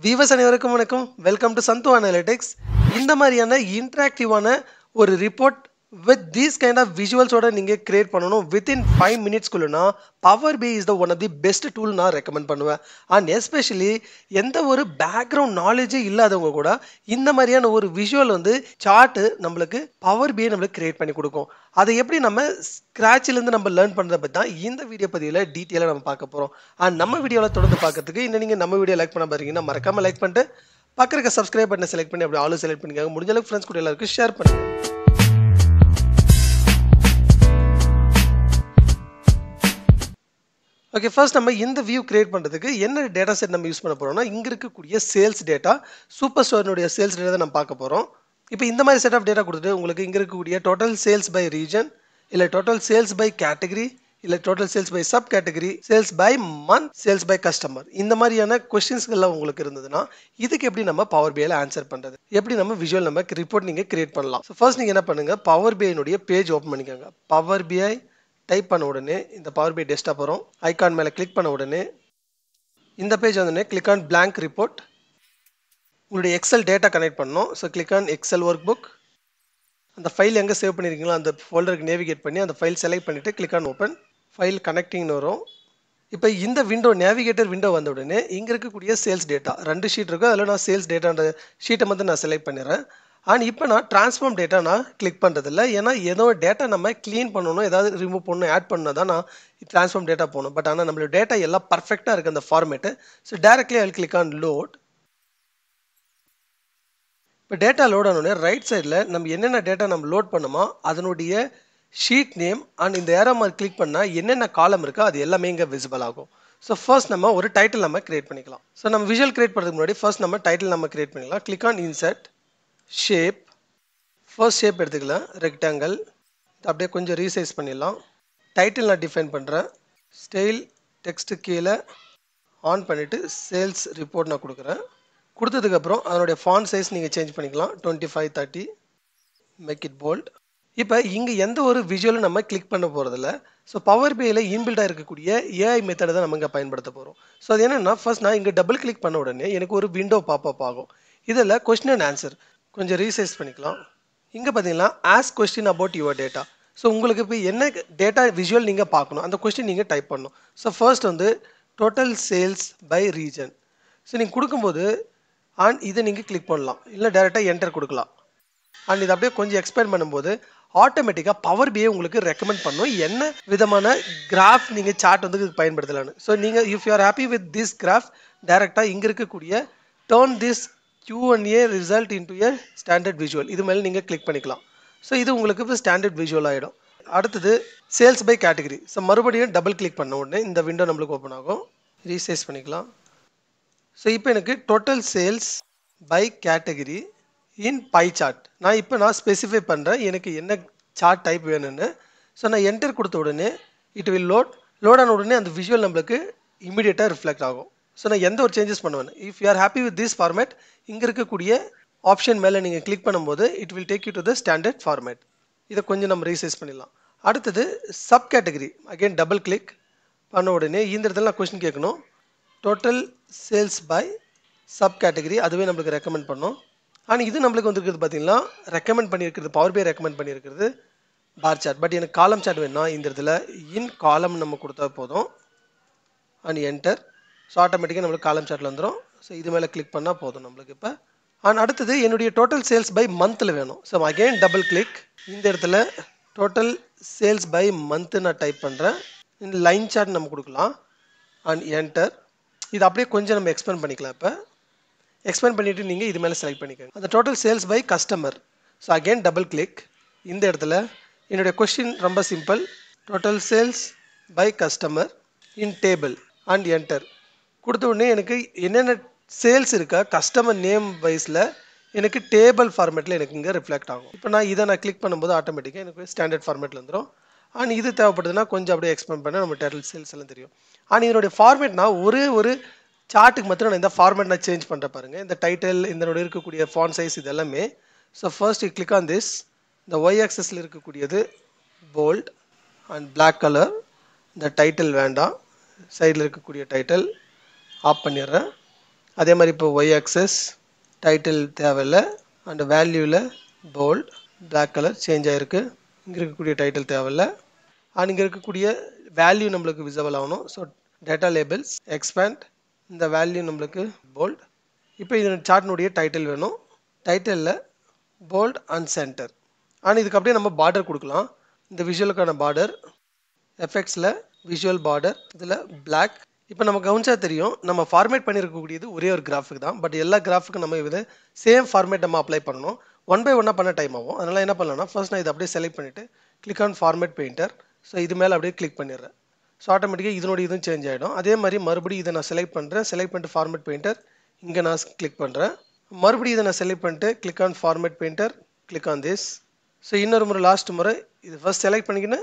Viewers அனைவருக்கும் வணக்கம். Welcome to Sandhu analytics இந்த மாதிரியான இன்ட்ராக்டிவான ஒரு report with these kind of விஷுவல்ஸோட நீங்கள் கிரியேட் பண்ணணும் within five மினிட்ஸ்க்குள்ளனா power B is the one of the best tool நான் ரெக்கமெண்ட் பண்ணுவேன். அண்ட் எஸ்பெஷலி எந்த ஒரு பேக்ரவுண்ட் நாலேஜே இல்லாதவங்க கூட இந்த மாதிரியான ஒரு விஷுவல் வந்து சார்ட்டு நம்மளுக்கு பவர் பியை நம்மளுக்கு கிரியேட் பண்ணி கொடுக்கும். அதை எப்படி நம்ம ஸ்க்ராட்சிலேருந்து நம்ம லேர்ன் பண்ணுறத பற்றி தான் இந்த வீடியோ பதிவில் டீட்டெயிலாக நம்ம பார்க்க போகிறோம் அண்ட் நம்ம வீடியோவில் தொடர்ந்து பார்க்கறதுக்கு இன்னும் நீங்கள் நம்ம வீடியோ லைக் பண்ண பார்த்தீங்கன்னா மறக்காமல் லைக் பண்ணிட்டு பக்கத்துக்கு சப்ஸ்கிரைப் பண்ண செலக்ட் பண்ணி அப்படி ஆளும் செலக்ட் பண்ணிக்காங்க. முடிஞ்ச அளவுக்கு ஃப்ரெண்ட்ஸ் கூட எல்லாருக்கும் ஷேர் பண்ணுங்கள் ஓகே ஃபர்ஸ்ட் நம்ம இந்த வியூ கிரியேட் பண்ணுறதுக்கு என்ன டேட்டா செட் நம்ம யூஸ் பண்ண போகிறோம்னா இங்கே இருக்கக்கூடிய சேல்ஸ் டேட்டா சூப்பர் ஸ்டோரினுடைய சேல்ஸ் டேட்டா தான் நம்ம பார்க்க போகிறோம் இப்போ இந்த மாதிரி செட் ஆஃப் டேட்டா கொடுத்துட்டு உங்களுக்கு இங்கே இருக்கக்கூடிய டோட்டல் சேல்ஸ் பை ரீஜன் இல்லை டோட்டல் சேல்ஸ் பை கேட்டகரி இல்லை total sales by sub category sales by month sales by customer இந்த மாதிரியான கொஸ்டின்ஸ்கள்லாம் உங்களுக்கு இருந்ததுன்னா இதுக்கு எப்படி நம்ம பவர் பேயில் ஆன்சர் பண்ணுறது எப்படி நம்ம விஷுவல் நம்ம ரிப்போர்ட் நீங்கள் கிரியேட் பண்ணலாம்? ஸோ ஃபர்ஸ்ட் நீங்கள் என்ன பண்ணுங்கள் பவர் பிஐனுடைய பேஜ் ஓப்பன் பண்ணிக்கோங்க. பவர் பிஐ டைப் பண்ண உடனே இந்த பவர் பி டெஸ்க்டாப் வரும். ஐக்கான் மேலே கிளிக் பண்ண உடனே இந்த பேஜ் வந்தோடனே கிளிக் ஆன் பிளாங்க் ரிப்போர்ட் உங்களுடைய எக்ஸல் டேட்டா கனெக்ட் பண்ணணும். So click on Excel workbook அந்த ஃபைல் எங்கே சேவ் பண்ணியிருக்கீங்களோ அந்த ஃபோல்டருக்கு நேவிகேட் பண்ணி அந்த ஃபைல் செலக்ட் பண்ணிவிட்டு கிளிக் ஆன் ஓப்பன் ஃபைல் கனெக்டிங்னு வரும். இப்போ இந்த விண்டோ நேவிகேட்டர் விண்டோ வந்த உடனே இங்கே இருக்கக்கூடிய சேல்ஸ் டேட்டா ரெண்டு ஷீட் இருக்கும் அதில் நான் சேல்ஸ் டேட்டான்ற ஷீட்டை மட்டும் நான் செலக்ட் பண்ணிடுறேன். அண்ட் இப்போ நான் ட்ரான்ஸ்ஃபார்ம் டேட்டா நான் கிளிக் பண்ணுறதில்ல ஏன்னா ஏதோ டேட்டா நம்ம க்ளீன் பண்ணணும் ஏதாவது ரிமூவ் பண்ணணும் ஆட் பண்ணால் தான் நான் ட்ரான்ஸ்ஃபார்ம் டேட்டா போகணும் பட் ஆனால் நம்மளோட டேட்டா எல்லாம் பர்ஃபெக்டாக இருக்குது அந்த ஃபார்மேட்டு ஸோ டேரக்ட்லி அல் கிளிக் ஆன் லோட் இப்போ டேட்டா லோட் ஆனோடனே ரைட் சைடில் நம்ம என்னென்ன டேட்டா நம்ம லோட் பண்ணுமோ அதனுடைய ஷீட் நேம் அண்ட் இந்த ஏரோ மாதிரி கிளிக் பண்ணால் என்னென்ன காலம் இருக்கோ அது எல்லாமே இங்கே விசிபிள் ஆகும். ஸோ ஃபர்ஸ்ட் நம்ம ஒரு டைட்டில் நம்ம கிரியேட் பண்ணிக்கலாம். ஸோ நம்ம விஷுவல் கிரியேட் பண்ணுறதுக்கு முன்னாடி ஃபர்ஸ்ட் நம்ம டைட்டில் நம்ம கிரியேட் பண்ணிக்கலாம். Click on insert shape first shape எடுத்துக்கலாம். ரெக்டாங்கிள் அப்படியே கொஞ்சம் ரீசைஸ் பண்ணிடலாம். டைட்டில் நான் டிஃபைன் பண்ணுறேன் ஸ்டைல் டெக்ஸ்ட்டு கீழே ஆன் பண்ணிவிட்டு சேல்ஸ் ரிப்போர்ட் நான் கொடுக்குறேன். கொடுத்ததுக்கப்புறம் அதனுடைய ஃபான் சைஸ் நீங்கள் சேஞ்ச் பண்ணிக்கலாம். Twenty five thirty make it bold இப்போ இங்கே எந்த ஒரு விஷுவலும் நம்ம கிளிக் பண்ண போகிறதில்ல ஸோ பவர் பேயில் இன்பில்டாக இருக்கக்கூடிய ஏஐ மெத்தடை தான் நம்ம இங்கே பயன்படுத்த போகிறோம் ஸோ அது என்னென்னா ஃபர்ஸ்ட் நான் இங்கே டபுள் கிளிக் பண்ண உடனே எனக்கு ஒரு விண்டோ பாப்பப் ஆகும். இதில் கொஸ்டின் அண்ட் ஆன்சர் கொஞ்சம் ரீசைஸ் பண்ணிக்கலாம். இங்கே பார்த்தீங்கன்னா ask question about your data so உங்களுக்கு இப்போ என்ன டேட்டா விஷுவல் நீங்கள் பார்க்கணும்? அந்த கொஸ்டின் நீங்கள் டைப் பண்ணணும். ஸோ ஃபர்ஸ்ட் வந்து total sales by region so நீங்கள் கொடுக்கும்போது அண்ட் இதை நீங்கள் கிளிக் பண்ணலாம். இல்லை டேரெக்டாக என்டர் கொடுக்கலாம். அண்ட் இதை அப்படியே கொஞ்சம் எக்ஸ்பிளைன் பண்ணும்போது ஆட்டோமேட்டிக்காக பவர் பிஏ உங்களுக்கு ரெக்கமெண்ட் பண்ணும். என்ன விதமான கிராஃப் நீங்கள் சார்ட் வந்து இதுக்கு பயன்படுத்தலான்னு ஸோ நீங்கள் if you are happy with this graph டேரெக்டாக இங்கே இருக்கக்கூடிய turn this Q&A result into a standard visual இது மேலே நீங்கள் கிளிக் பண்ணிக்கலாம். ஸோ இது உங்களுக்கு இப்போ ஸ்டாண்டர்ட் விஷுவல் ஆகிடும் அடுத்தது சேல்ஸ் பை கேட்டகரி ஸோ மறுபடியும் டபுள் கிளிக் பண்ண உடனே இந்த விண்டோ நம்மளுக்கு ஓப்பன் ஆகும். ரீசைஸ் பண்ணிக்கலாம். ஸோ இப்போ எனக்கு total sales by category in pie chart நான் இப்போ நான் ஸ்பெசிஃபை பண்ணுறேன் எனக்கு என்ன சார்ட் டைப் வேணும்னு. ஸோ நான் என்டர் கொடுத்த உடனே இட் வில் லோட் லோட் ஆன உடனே அந்த விஷுவல் நம்மளுக்கு இமீடியட்டாக ரிஃப்ளெக்ட் ஆகும். ஸோ நான் எந்த ஒரு சேஞ்சஸ் பண்ணுவேன்? If you are happy with this format இங்கே இருக்கக்கூடிய ஆப்ஷன் மேலே நீங்கள் கிளிக் பண்ணும்போது it will take you to the standard format இதை கொஞ்சம் நம்ம ரீசைஸ் பண்ணிடலாம். அடுத்தது sub category again double click பண்ண உடனே இந்த இடத்துல நான் கொஸ்டின் கேட்கணும். Total sales by sub category அதுவே நம்மளுக்கு ரெக்கமெண்ட் பண்ணோம். ஆனால் இது நம்மளுக்கு வந்துருக்கிறது பார்த்தீங்கன்னா ரெக்கமெண்ட் பண்ணியிருக்கிறது பவர் பே ரெக்கமெண்ட் பண்ணியிருக்கிறது பார் சார்ட் பட் எனக்கு காலம் சார்ட் வேணும்னா இந்த இடத்துல இன் காலம் நம்ம கொடுத்தா போதும். அண்ட் என்டர் ஸோ ஆட்டோமேட்டிக்காக நம்மளுக்கு காலம் சார்ட்டில் வந்துடும் ஸோ இது மேலே கிளிக் பண்ணால் போதும் நம்மளுக்கு இப்போ. அண்ட் அடுத்தது என்னுடைய டோட்டல் சேல்ஸ் பை மந்தில் வேணும். ஸோ அகைன் டபுள் கிளிக் இந்த இடத்துல டோட்டல் சேல்ஸ் பை மந்த்து நான் டைப் பண்ணுறேன் இந்த லைன் சார்ட் நம்ம கொடுக்கலாம். அண்ட் என்டர் இது அப்படியே கொஞ்சம் நம்ம எக்ஸ்பெண்ட் பண்ணிக்கலாம் இப்போ. எக்ஸ்பெண்ட் பண்ணிவிட்டு நீங்கள் இது மேலே செலக்ட் பண்ணிக்கோங்க. அந்த total sales by customer so again double click இந்த இடத்துல என்னுடைய கொஷின் ரொம்ப simple total sales by customer in table and enter கொடுத்த உடனே எனக்கு என்னென்ன சேல்ஸ் இருக்கா கஸ்டமர் நேம் வைஸில் எனக்கு டேபிள் ஃபார்மேட்டில் எனக்கு இங்கே ரிஃப்ளெக்ட் ஆகும். இப்போ நான் இதை நான் கிளிக் பண்ணும்போது ஆட்டோமேட்டிக்காக எனக்கு ஸ்டாண்டர்ட் ஃபார்மேட்டில் வந்துடும் அண்ட் இது தேவைப்படுதுன்னா கொஞ்சம் அப்படியே எக்ஸ்பெண்ட் பண்ண நம்ம டேட்டல் சேல்ஸ் எல்லாம் தெரியும். அண்ட் இதனுடைய ஃபார்மேட்னா ஒரே ஒரு சார்ட்டுக்கு மாத்திரம் நான் இந்த ஃபார்மேட் நான் சேஞ்ச் பண்ணுற பாருங்க. இந்த டைட்டில் இதனோட இருக்கக்கூடிய ஃபான் சைஸ் இது எல்லாமே so first click on this இந்த ஒய் ஆக்சஸில் இருக்கக்கூடியது போல்ட் அண்ட் பிளாக் கலர் இந்த டைட்டில் வேண்டாம். சைடில் இருக்கக்கூடிய டைட்டில் ஆஃப் பண்ணிடுறேன். அதே மாதிரி இப்போ ஒய் ஆக்சஸ் டைட்டில் தேவையில்லை. அண்ட் வேல்யூவில் போல்ட் பிளாக் கலர் சேஞ்ச் ஆகிருக்கு இங்கே இருக்கக்கூடிய டைட்டில் தேவையில்லை. அண்ட் இங்கே இருக்கக்கூடிய வேல்யூ நம்மளுக்கு விசபிள் ஆகணும். ஸோ டேட்டா லேபிள்ஸ் எக்ஸ்பேண்ட் இந்த வேல்யூ நம்மளுக்கு போல்ட் இப்போ இது சார்ட்னுடைய டைட்டில் வேணும். டைட்டிலில் போல்ட் அண்ட் சென்டர் ஆனால் இதுக்கு அப்படியே நம்ம பார்டர் கொடுக்கலாம். இந்த விஷுவலுக்கான பார்டர் எஃபெக்ட்ஸில் விஷுவல் பார்டர் இதில் பிளாக் இப்போ நம்ம கவனிச்சா தெரியும் நம்ம ஃபார்மேட் பண்ணியிருக்கக்கூடியது ஒரே ஒரு கிராஃபுக்கு தான். பட் எல்லா கிராஃபுக்கும் நம்ம இதை சேம் ஃபார்மேட் நம்ம அப்ளை பண்ணணும். ஒன் பை ஒன்னாக பண்ண டைம் ஆகும். அதனால் என்ன பண்ணலாம்னா ஃபர்ஸ்ட் நான் இதை அப்படியே செலக்ட் பண்ணிவிட்டு click on format painter so இது மேலே அப்படியே கிளிக் பண்ணிடுறேன். ஸோ ஆட்டோமேட்டிக்காக இதனுடைய இதுவும் சேஞ்ச் ஆகிடும் அதே மாதிரி மறுபடியும் இதை நான் செலக்ட் பண்ணுறேன் செலக்ட் பண்ணிட்டு ஃபார்மேட் பெயிண்டர் இங்கே நான் கிளிக் பண்ணுறேன் மறுபடியும் இதை நான் செலக்ட் பண்ணிட்டு click on format painter click on this so இன்னொரு முறை லாஸ்ட் முறை இது ஃபர்ஸ்ட் செலக்ட் பண்ணிக்கின்னு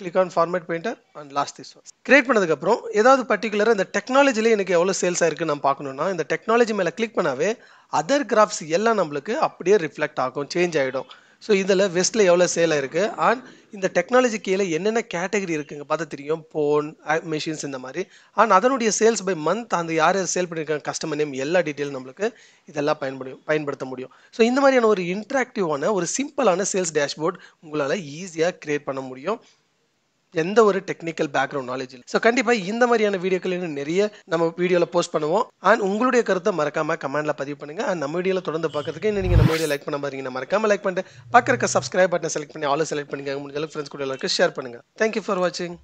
click on format painter and last this one create பண்ணதுக்கப்புறம் ஏதாவது பர்டிகுலராக இந்த டெக்னாலஜிலே எனக்கு எவ்வளோ சேல்ஸ் ஆயிருக்கு நான் பார்க்கணுன்னா இந்த டெக்னாலஜி மேலே கிளிக் பண்ணாவே அதர் கிராஃப்ஸ் எல்லாம் நம்மளுக்கு அப்படியே ரிஃப்ளெக்ட் ஆகும் சேஞ்ச் ஆகிடும் ஸோ இதில் வெஸ்ட்டில் எவ்வளோ சேல் ஆயிருக்கு அண்ட் இந்த டெக்னாலஜி கீழே என்னென்ன கேட்டகரி இருக்குங்க? பார்த்தா தெரியும். ஃபோன் மிஷின்ஸ் இந்த மாதிரி. அண்ட் அதனுடைய சேல்ஸ் பை மந்த் அந்த யார் யார் சேல் பண்ணியிருக்காங்க கஸ்டமர் நேம் எல்லா டீட்டெயிலும் நம்மளுக்கு இதெல்லாம் பயன்படும் பயன்படுத்த முடியும். ஸோ இந்த மாதிரியான ஒரு இன்ட்ராக்டிவான ஒரு சிம்பிளான சேல்ஸ் டேஷ்போர்ட் உங்களால் ஈஸியாக க்ரியேட் பண்ண முடியும். எந்த ஒரு டெக்னிக்கல் பேக்ரவுண்ட் நாலேஜ் இல்லை. ஸோ கண்டிப்பாக இந்த மாதிரியான வீடியோக்கள் இன்னும் நிறைய நம்ம வீடியோவில் போஸ்ட் பண்ணுவோம். அண்ட் உங்களுடைய கருத்தை மறக்காம கமெண்ட்ல பதிவு பண்ணுங்க. அண்ட் நம்ம வீடியோவில் தொடர்ந்து பார்க்கறதுக்கு இன்னும் நீங்கள் நம்ம வீடியோ லைக் பண்ண பாருங்க மறக்காம லைக் பண்ணிட்டு பக்கம் சப்ஸ்கிரைப் பட்டனை செலக்ட் பண்ணி ஆலோ செலக்ட் பண்ணிக்க முடிஞ்ச அளவுக்கு ஃப்ரெண்ட்ஸ் கூட எல்லாருக்கும் ஷேர் பண்ணுங்க. தேங்க்யூ ஃபார் வாட்சிங்